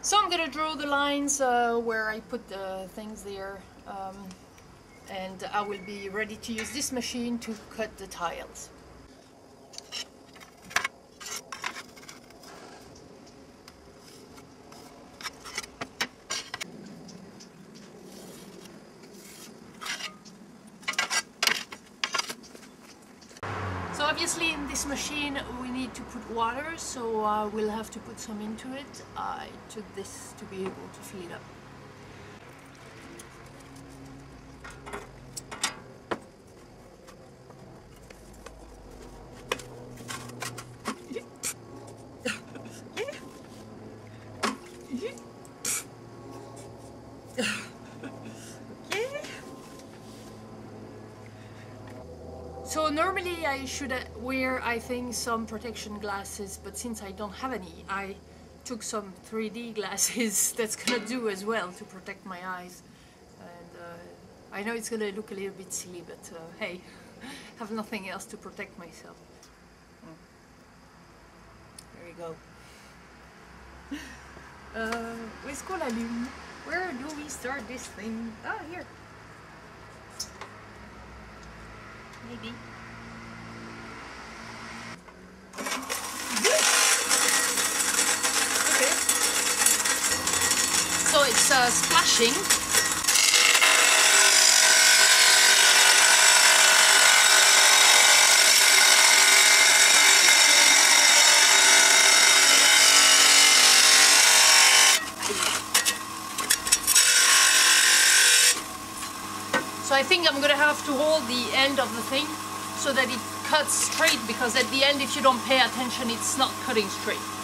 So I'm gonna draw the lines uh, where I put the things there um, and I will be ready to use this machine to cut the tiles. Obviously in this machine we need to put water, so uh, we'll have to put some into it. I took this to be able to fill it up. So normally I should uh, wear, I think, some protection glasses, but since I don't have any, I took some 3D glasses that's gonna do as well to protect my eyes. And uh, I know it's gonna look a little bit silly, but uh, hey, have nothing else to protect myself. Mm. There you go. Uh, où est-ce? Where do we start this thing? Ah, here. Maybe. Okay. So it's uh, splashing. So I think I'm gonna have to hold the end of the thing so that it cuts straight because at the end if you don't pay attention it's not cutting straight.